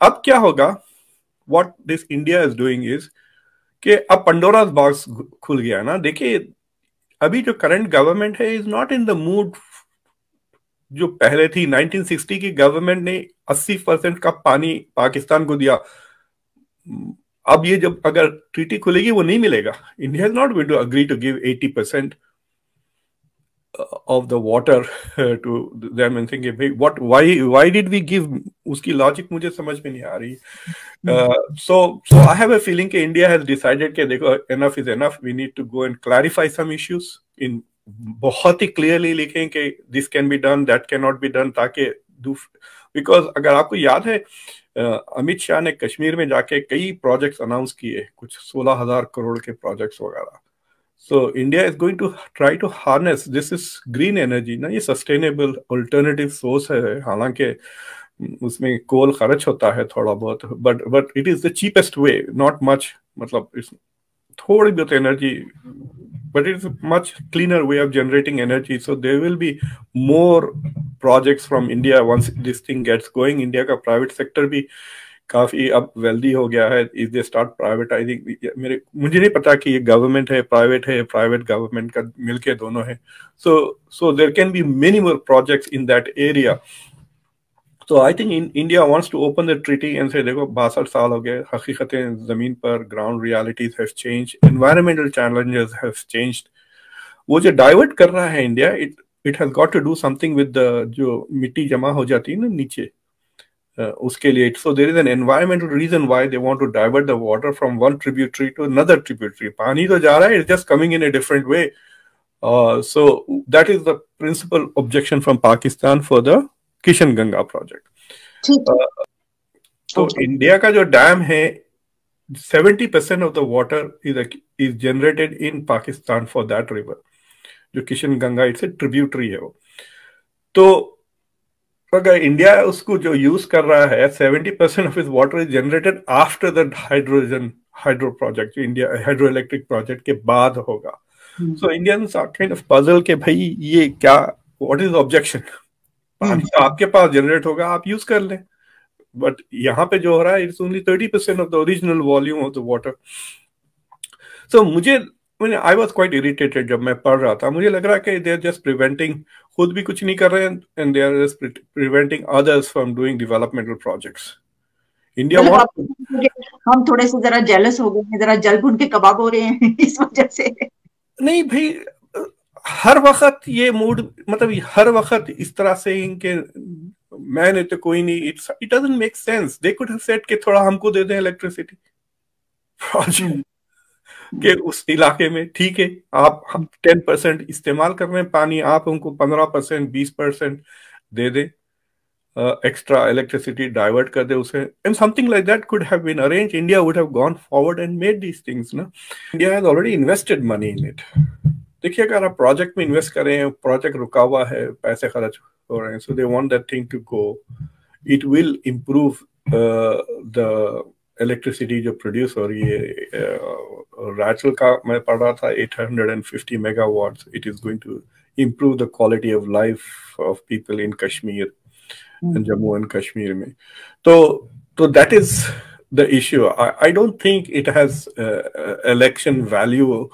अब क्या होगा? What this India is doing is कि अब पंडोरा बॉक्स खुल गया ना। देखिए, अभी जो करंट गवर्नमेंट है is not in the mood जो पहले थी। 1960 की गवर्नमेंट ने 80 परसेंट का पानी पाकिस्तान को दिया। अब ये जब अगर ट्रीटी खुलेगी, वो नहीं मिलेगा। India is not going to agree to give 80 percent of the water uh, to them and thinking what why why did we give uski logic mujhe samajh mein nahi aa rahi uh, so so i have a feeling that india has decided that dekho enough is enough we need to go and clarify some issues in बहुत ही clearly लिखें कि this can be done that can not be done ताकि because अगर आपको याद है अमित शाह ने कश्मीर में जाके कई प्रोजेक्ट्स अनाउंस किए कुछ सोलह हज़ार करोड़ के प्रोजेक्ट्स वगैरह So India is going to try to harness this is green energy ना ये sustainable alternative source है हालांकि उसमें कोल खर्च होता है थोड़ा बहुत but but it is the cheapest way not much मतलब थोड़ी बहुत energy but it's a much cleaner way of generating energy so there will be more projects from india once this thing gets going india ka private sector bhi काफ़ी अब wealthy हो गया है is they start privatising मेरे, मुझे नहीं पता कि ये गवर्नमेंट है प्राइवेट है प्राइवेट गवर्नमेंट का मिलके दोनों है। So so there can be many more projects in that area तो I think India wants to open the treaty and say देखो, बासठ साल हो गए, हकीकतें ज़मीन पर ground realities have change environmental challenges have changed वो जो डाइवर्ट कर रहा है India it it has got to do something with जो मिट्टी जमा हो जाती है ना नीचे उसके लिए so there is an environmental reason why they want to divert the water from one tributary to another tributary पानी तो जा रहा है it's just coming in a different way so that is the principal objection from Pakistan for the Kishan Ganga project तो India का जो dam है 70% of the water is is generated in Pakistan for that river जो Kishan Ganga it's a tributary है वो। तो अगर India उसको जो यूज़ कर रहा है seventy percent of is water is generated after the hydrogen hydro project जो इंडिया हाइड्रो इलेक्ट्रिक प्रोजेक्ट के बाद होगा। सो काइंड ऑफ़ पजल के भाई ये क्या व्हाट इज़ ऑब्जेक्शन पानी तो आपके पास जनरेट होगा आप यूज़ कर लें। बट यहाँ पे जो हो रहा है it's only thirty percent of the original volume of the water so मुझे मैंने आई वॉज़ क्वाइट इरिटेटेड जब मैं पढ़ रहा था। मुझे लग रहा है कि दे आर जस्ट प्रिवेंटिंग खुद भी कुछ नहीं कर रहे हैं and they are preventing others from doing developmental projects India हम थोड़े से जरा जेलस हो गए हैं जरा जल भुन के कबाब हो रहे हैं इस वजह से। नहीं भाई हर वक्त ये मूड मतलब हर वक्त इस तरह से इनके मैंने तो कोई नहीं it's it doesn't make sense they could have said कि थोड़ा हमको दे दें इलेक्ट्रिसिटी प्रोजेक्ट कि उस इलाके में, ठीक है, आप हम टेन परसेंट इस्तेमाल कर रहे हैं पानी, आप उनको पंद्रह परसेंट बीस परसेंट दे दे। एक्स्ट्रा इलेक्ट्रिसिटी डाइवर्ट कर दे उसे। And something like that could have been arrange India would have gone forward and made these things ना India has already invested money in it देखिए, अगर आप प्रोजेक्ट में इन्वेस्ट कर रहे हैं प्रोजेक्ट रुका हुआ है, पैसे खर्च हो रहे हैं so they want that thing to go it will improve the electricity जो प्रोड्यूस हो रही है रैचल का मैं पढ़ रहा था 850 watt it is going to improve the quality of life of people in Kashmir Jammu and Kashmir में. तो तो that is the issue I don't think it has election value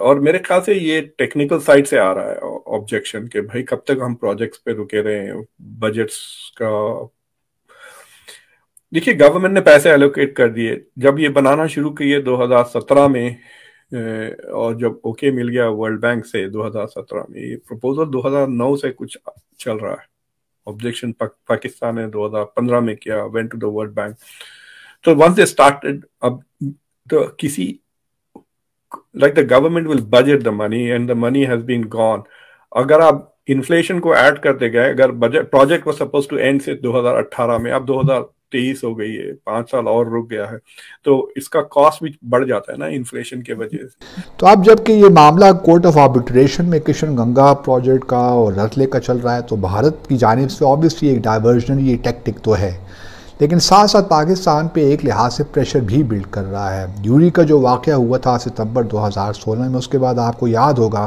और मेरे ख्याल से ये टेक्निकल साइड से आ रहा है ऑब्जेक्शन के भाई कब तक हम प्रोजेक्ट्स पे रुके रहे हैं बजट्स का देखिए गवर्नमेंट ने पैसे एलोकेट कर दिए। जब ये बनाना शुरू किए 2017 में और जब ओके मिल गया वर्ल्ड बैंक से 2017 में, ये प्रपोजल 2009 से कुछ चल रहा है। ऑब्जेक्शन पाकिस्तान ने 2015 में किया went to the world bank तो वंस दे स्टार्टेड अब तो किसी like the government will budget the money and the money has been gone अगर आप इन्फ्लेशन को ऐड करते गए, अगर बजट प्रोजेक्ट वो सपोज़ टू एंड से 2018 में, अब 2000 तेईस हो गई है, पाँच साल और रुक गया है। तो इसका कॉस्ट भी बढ़ जाता है ना इन्फ्लेशन के वजह से। तो अब जबकि ये मामला कोर्ट ऑफ़ आर्बिट्रेशन में किशन गंगा प्रोजेक्ट का और रतले का चल रहा है तो भारत की जानब से ऑब्वियसली एक डाइवर्जनरी टेक्टिक तो है। लेकिन साथ साथ पाकिस्तान पे एक लिहाज से प्रेशर भी बिल्ड कर रहा है। यूरी का जो वाक़ हुआ था सितंबर 2016 में, उसके बाद आपको याद होगा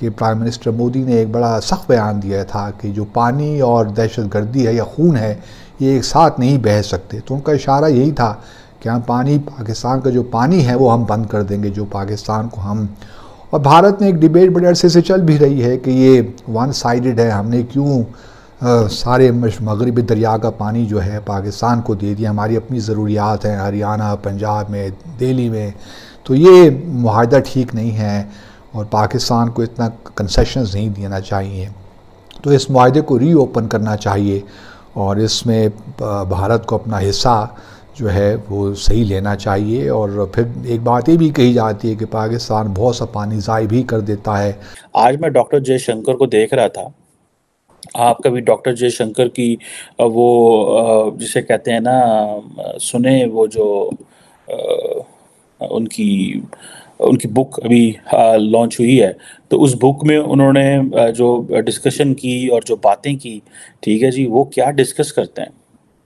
कि प्राइम मिनिस्टर मोदी ने एक बड़ा सख्त बयान दिया था कि जो पानी और दहशत गर्दी है या खून है ये एक साथ नहीं बह सकते। तो उनका इशारा यही था कि हम पानी पाकिस्तान का जो पानी है वो हम बंद कर देंगे जो पाकिस्तान को हम। और भारत में एक डिबेट बड़े अरसे से चल भी रही है कि ये वन साइडेड है हमने क्यों आ, सारे मगरबी दरिया का पानी जो है पाकिस्तान को दे दिया। हमारी अपनी ज़रूरियात हैं हरियाणा पंजाब में दिल्ली में। तो ये माहदा ठीक नहीं है और पाकिस्तान को इतना कंसेशन नहीं देना चाहिए। तो इस माहे को रीओपन करना चाहिए। और इसमें भारत को अपना हिस्सा जो है वो सही लेना चाहिए और फिर एक बात ये भी कही जाती है कि पाकिस्तान बहुत सा पानी ज़ाय भी कर देता है। आज मैं डॉक्टर जयशंकर को देख रहा था। आप कभी डॉक्टर जयशंकर की वो जिसे कहते हैं ना सुने वो जो उनकी उनकी बुक अभी लॉन्च हुई है। तो उस बुक में उन्होंने जो डिस्कशन की और जो बातें की, ठीक है जी, वो क्या डिस्कस करते हैं?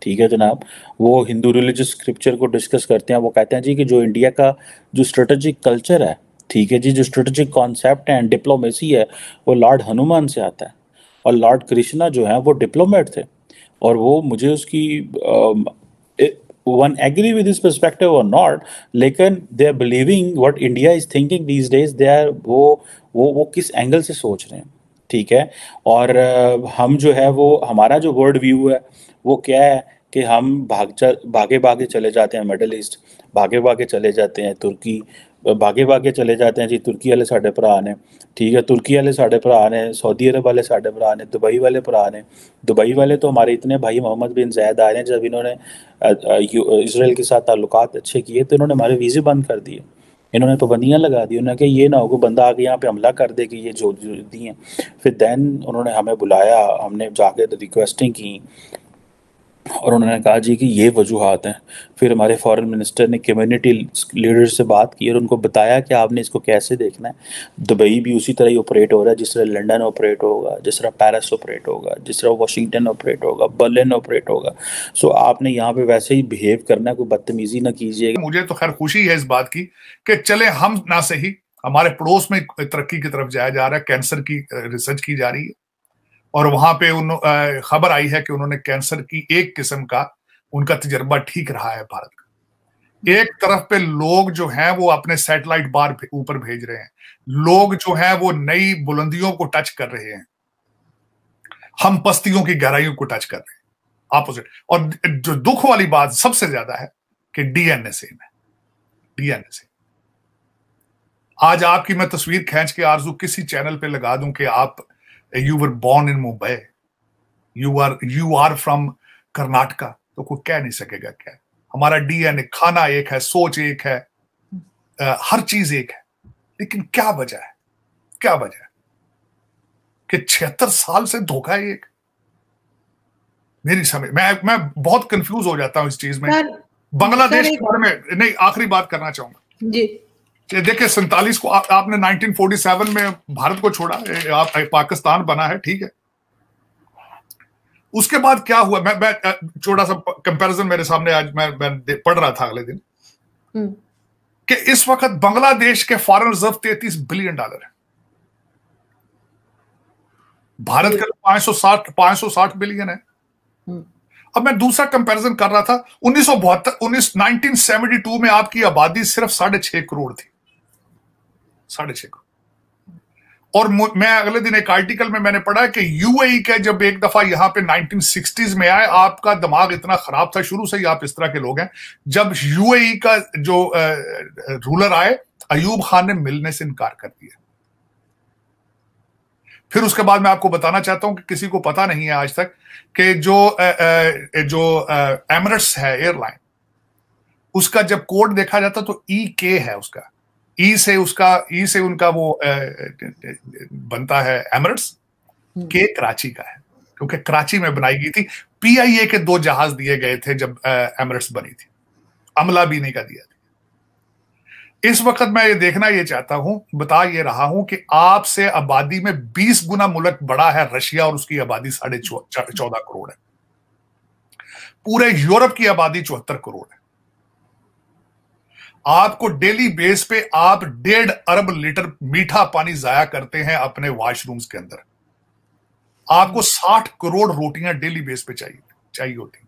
ठीक है जनाब? वो हिंदू रिलीजियस स्क्रिप्चर को डिस्कस करते हैं। वो कहते हैं जी कि जो इंडिया का जो स्ट्रेटजिक कल्चर है, ठीक है जी, जो स्ट्रेटजिक कॉन्सेप्ट है डिप्लोमेसी है, वो लॉर्ड हनुमान से आता है। और लॉर्ड कृष्णा जो है, वो डिप्लोमेट थे। और वो मुझे उसकी one agree with this perspective or not लेकिन they are believing what India is thinking these days they are वो वो वो किस एंगल से सोच रहे हैं, ठीक है? और हम जो है वो, हमारा जो वर्ल्ड व्यू है, वो क्या है? कि हम भाग भागे भागे चले जाते हैं मिडल ईस्ट भागे भागे चले जाते हैं तुर्की, भागे भागे चले जाते हैं जी तुर्की वाले साढ़े भरा ने। ठीक है, तुर्की वाले साढ़े भरा ने, सऊदी अरब वाले साढ़े भरा ने, दुबई वाले भरा ने। दुबई वाले तो हमारे इतने भाई मोहम्मद बिन जैद आए हैं, जब इन्होंने इसराइल के साथ ताल्लुक अच्छे किए तो इन्होंने हमारे वीज़े बंद कर दिए। इन्होंने पाबंदियाँ लगा दी, उन्होंने कहा, ये ना हो कि बंदा आके यहाँ पे हमला कर दे कि ये जो दी हैं। फिर दैन उन्होंने हमें बुलाया, हमने जाके रिक्वेस्टिंग की और उन्होंने कहा जी कि ये वजूहत हैं। फिर हमारे फॉरेन मिनिस्टर ने कम्युनिटी लीडर से बात की और उनको बताया कि आपने इसको कैसे देखना है। दुबई भी उसी तरह ही ऑपरेट हो रहा है, जिस तरह लंदन ऑपरेट होगा, जिस तरह पेरिस ऑपरेट होगा, जिस तरह वाशिंगटन ऑपरेट होगा बर्लिन ऑपरेट होगा। सो आपने यहाँ पे वैसे ही बिहेव करना है, कोई बदतमीजी ना कीजिएगा मुझे तो खैर खुशी है इस बात की कि चले हम ना सही, हमारे पड़ोस में तरक्की की तरफ़ जाया जा रहा है कैंसर की रिसर्च की जा रही है। और वहाँ पे उन खबर आई है कि उन्होंने कैंसर की एक किस्म का, उनका तजर्बा ठीक रहा है भारत का। एक तरफ़ पे लोग जो हैं वो अपने सैटेलाइट बार ऊपर भेज रहे हैं। लोग जो हैं वो नई बुलंदियों को टच कर रहे हैं। हम पस्तियों की गहराइयों को टच कर रहे हैं। अपोजिट और जो दुख वाली बात सबसे ज़्यादा है कि डीएनए से में डीएनए से। आज आपकी मैं तस्वीर खींच के आरज़ू किसी चैनल पे लगा दूँ कि आप you were born in Mumbai you are you are from Karnataka तो कोई कह नहीं सकेगा क्या? हमारा डीएनए खाना एक है सोच एक है आ, हर चीज़ एक है। लेकिन क्या वजह है? क्या वजह है? कि छिहत्तर साल से धोखा है एक। मेरी समझ मैं मैं बहुत कंफ्यूज हो जाता हूँ इस चीज़ में। बांग्लादेश के बारे में नहीं आखिरी बात करना चाहूँगा। जी। देखिए सैतालीस को आ, आपने 1947 में भारत को छोड़ा आप पाकिस्तान बना है ठीक है। उसके बाद क्या हुआ? मैं मैं छोटा सा कंपैरिजन मेरे सामने आज मैं मैं पढ़ रहा था अगले दिन। हम्म। कि इस वक्त बांग्लादेश के फॉरेन रिज़र्व तैतीस बिलियन डॉलर है। भारत के पाँच सौ साठ पाँच सौ साठ बिलियन है। हम्म। अब मैं दूसरा कंपैरिजन कर रहा था उन्नीस सौ बहत्तर उन्नीस में आपकी आबादी सिर्फ़ साढ़े छह करोड़ थी। साढ़े छह करोड़। और मैं अगले दिन एक आर्टिकल में मैंने पढ़ा कि यूएई e का जब एक दफ़ा यहाँ पे 1960s में आए, आपका दिमाग इतना खराब था, शुरू से ही आप इस तरह के लोग हैं। जब यूएई e का जो रूलर आए, अयूब खान ने मिलने से इनकार कर दिया। फिर उसके बाद मैं आपको बताना चाहता हूँ कि किसी को पता नहीं है आज तक कि जो जो एमरट्स है एयरलाइन उसका जब कोड देखा जाता तो ई e के है उसका। ई से उसका ई से उनका वो बनता है एमरट्स। के कराची का है। क्योंकि कराची में बनाई गई थी। पीआईए के दो जहाज़ दिए गए थे जब एमरट्स बनी थी। अमला भी नहीं का दिया था। इस वक्त मैं ये देखना ये चाहता हूँ बता ये रहा हूँ कि आपसे आबादी में 20 गुना मुल्क बड़ा है रशिया और उसकी आबादी साढ़े चौदह करोड़ है। पूरे यूरोप की आबादी चौहत्तर करोड़ है। आपको डेली बेस पे आप डेढ़ अरब लीटर मीठा पानी जाया करते हैं अपने वॉशरूम्स के अंदर। आपको साठ करोड़ रोटियाँ डेली बेस पे चाहिए चाहिए होती।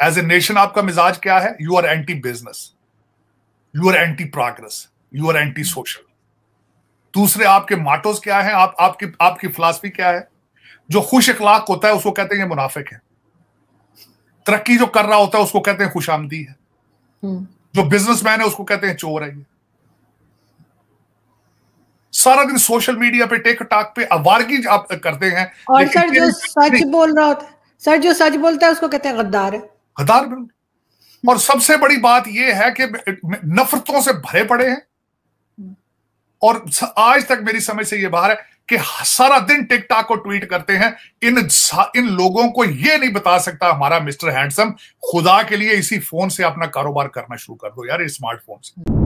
एज ए नेशन आपका मिजाज क्या है? You are anti business you are anti progress you are anti social दूसरे आपके माटोज क्या है? आप, आपकी आपकी फिलासफी क्या है? जो खुश इखलाक होता है, उसको कहते हैं मुनाफिक है। तरक्की जो कर रहा होता है, उसको कहते हैं खुशामदी है। हम्म। जो बिजनेसमैन है उसको कहते हैं चोर है ये। सारा दिन सोशल मीडिया पे टेक टाक पे अवारगी आप करते हैं और सर जो सच बोल रहा होता है सर जो सच बोलता है उसको कहते हैं गद्दार। है गद्दार बिल्कुल। और सबसे बड़ी बात यह है कि नफरतों से भरे पड़े हैं। और आज तक मेरी समझ से ये बाहर है कि सारा दिन टिकटॉक को ट्वीट करते हैं। इन इन लोगों को ये नहीं बता सकता हमारा मिस्टर हैंडसम, खुदा के लिए इसी फ़ोन से अपना कारोबार करना शुरू कर दो यार स्मार्टफ़ोन से।